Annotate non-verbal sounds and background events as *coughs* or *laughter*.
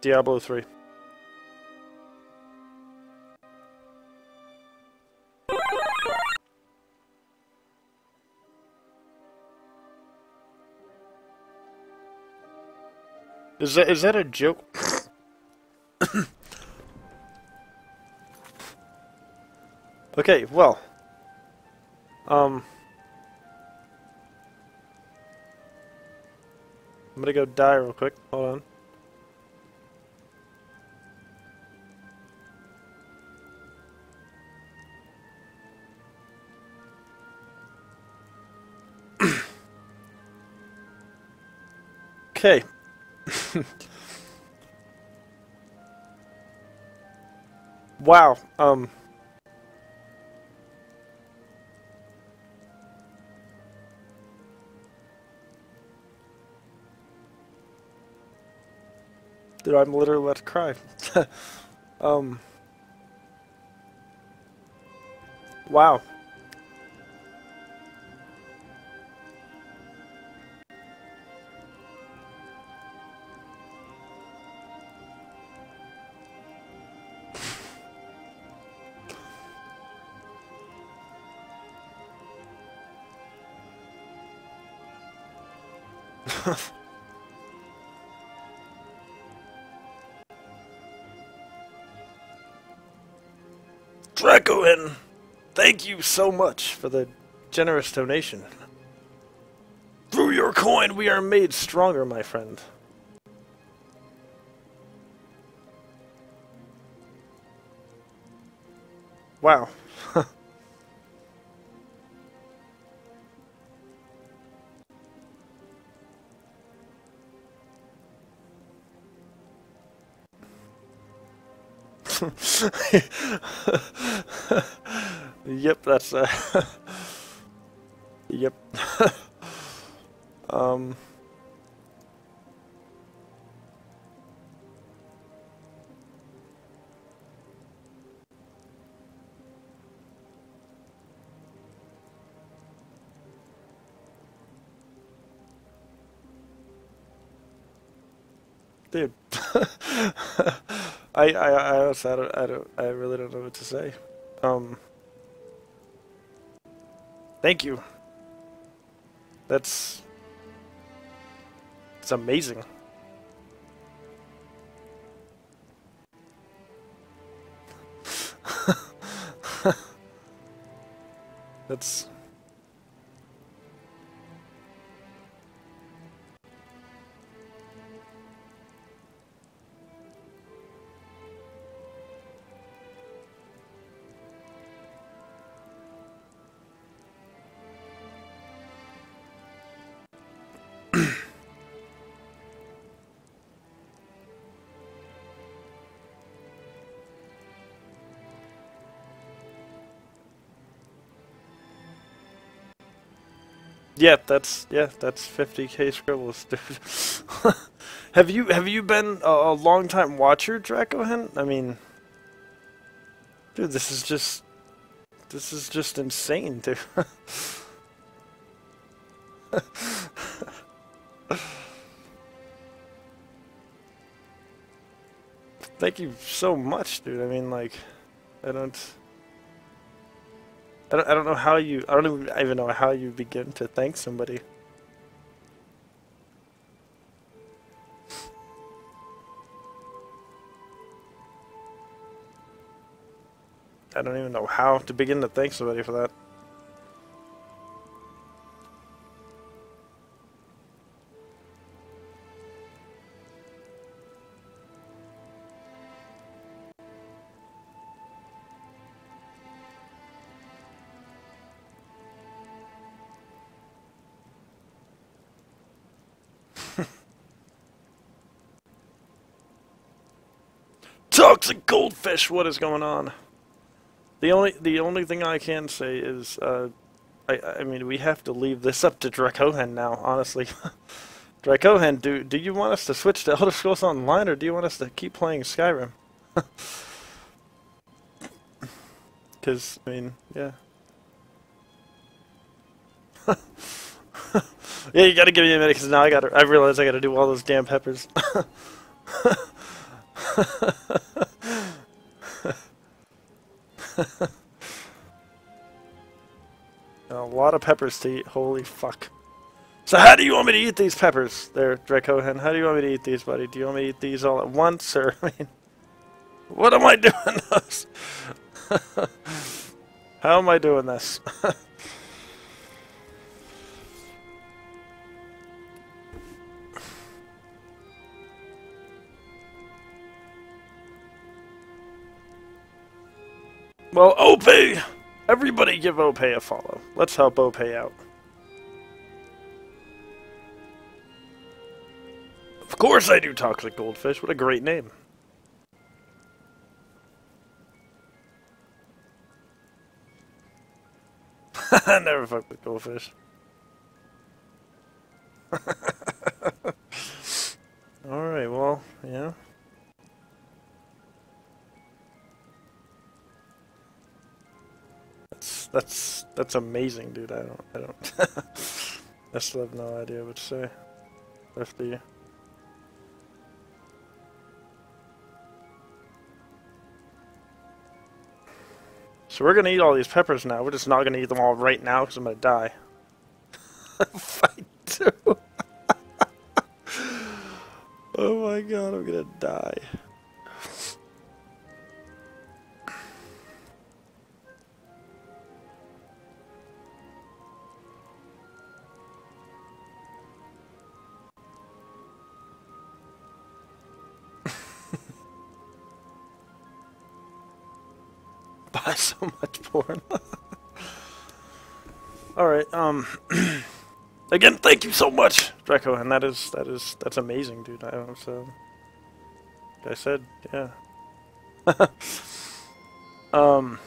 Diablo 3. Is that is that a joke? *coughs* okay, well. Um I'm gonna go die real quick. Hold on. Okay. *laughs* wow. Um. Dude, I'm literally about to cry. *laughs* um. Wow. *laughs* Dracoin, thank you so much for the generous donation. Through your coin, we are made stronger, my friend. Wow. *laughs* *laughs* yep, that's uh *laughs* Yep. *laughs* um Dude. I, I, I honestly, I don't, I don't, I really don't know what to say. Um, thank you. That's, it's amazing. *laughs* That's. Yeah, that's yeah, that's 50k scribbles, *laughs* dude. have you have you been a, a long time watcher, Dracohen? I mean, dude, this is just this is just insane, dude. *laughs* Thank you so much, dude. I mean, like, I don't. I don't, I don't know how you, I don't even know how you begin to thank somebody. I don't even know how to begin to thank somebody for that. Toxic goldfish, what is going on? The only the only thing I can say is, uh, I I mean we have to leave this up to Dracohen now. Honestly, *laughs* Dracohen, do do you want us to switch to Elder Scrolls Online or do you want us to keep playing Skyrim? *laughs* Because I mean, yeah. *laughs* yeah, you gotta give me a minute because now I gotta. I realize I gotta do all those damn peppers. A lot of peppers to eat. Holy fuck. So how do you want me to eat these peppers there, Dracohen? How do you want me to eat these, buddy? Do you want me to eat these all at once, or, *laughs* I mean... What am I doing *laughs* this? *laughs* how am I doing this? Well, Ope! Everybody give Ope a follow. Let's help Ope out. Of course I do Toxic Goldfish. What a great name. I *laughs* Never fuck with goldfish. *laughs* That's that's amazing, dude. I don't I don't *laughs* I still have no idea what to say. You. So we're gonna eat all these peppers now. We're just not gonna eat them all right now because I'm gonna die. *laughs* Fight two. *laughs* oh my god, I'm gonna die. Buy *laughs* so much porn. *laughs* Alright, um *clears throat* again, thank you so much, Draco, and that is that is that's amazing, dude. I don't so like I said, yeah. *laughs* um